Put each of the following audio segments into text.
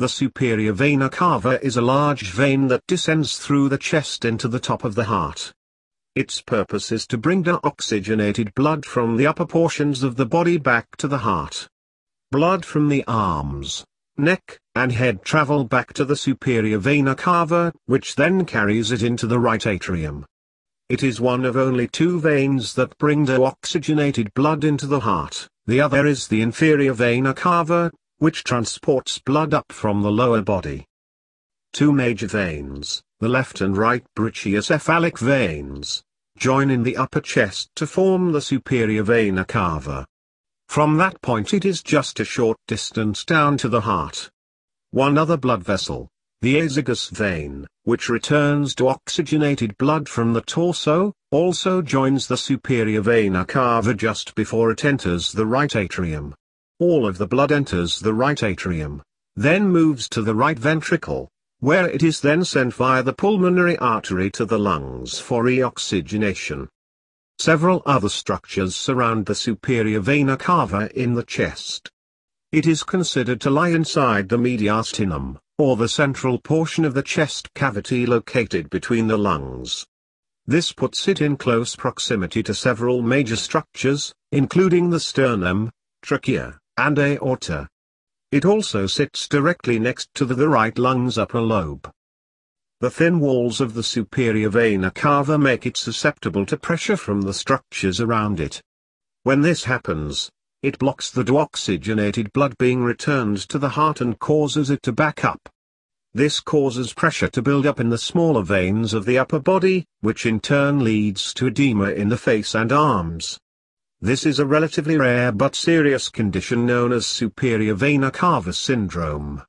The superior vena cava is a large vein that descends through the chest into the top of the heart. Its purpose is to bring deoxygenated blood from the upper portions of the body back to the heart. Blood from the arms, neck, and head travel back to the superior vena cava, which then carries it into the right atrium. It is one of only two veins that bring deoxygenated blood into the heart, the other is the inferior vena cava, which transports blood up from the lower body. Two major veins, the left and right brachiocephalic veins, join in the upper chest to form the superior vena cava. From that point it is just a short distance down to the heart. One other blood vessel, the azygous vein, which returns deoxygenated blood from the torso, also joins the superior vena cava just before it enters the right atrium. All of the blood enters the right atrium, then moves to the right ventricle, where it is then sent via the pulmonary artery to the lungs for reoxygenation. Several other structures surround the superior vena cava in the chest. It is considered to lie inside the mediastinum, or the central portion of the chest cavity located between the lungs. This puts it in close proximity to several major structures, including the sternum, trachea, and aorta. It also sits directly next to the, the right lung's upper lobe. The thin walls of the superior vena cava make it susceptible to pressure from the structures around it. When this happens, it blocks the deoxygenated blood being returned to the heart and causes it to back up. This causes pressure to build up in the smaller veins of the upper body, which in turn leads to edema in the face and arms. This is a relatively rare but serious condition known as superior vena cava syndrome.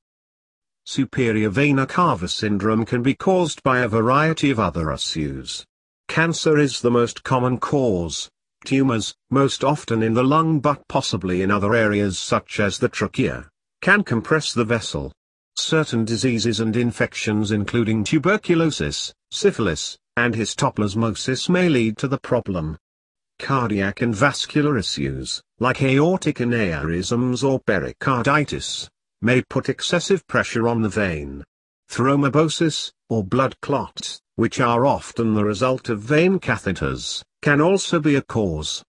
Superior vena cava syndrome can be caused by a variety of other issues. Cancer is the most common cause. Tumors, most often in the lung but possibly in other areas such as the trachea, can compress the vessel. Certain diseases and infections including tuberculosis, syphilis, and histoplasmosis may lead to the problem cardiac and vascular issues, like aortic aneurysms or pericarditis, may put excessive pressure on the vein. Thrombosis, or blood clots, which are often the result of vein catheters, can also be a cause.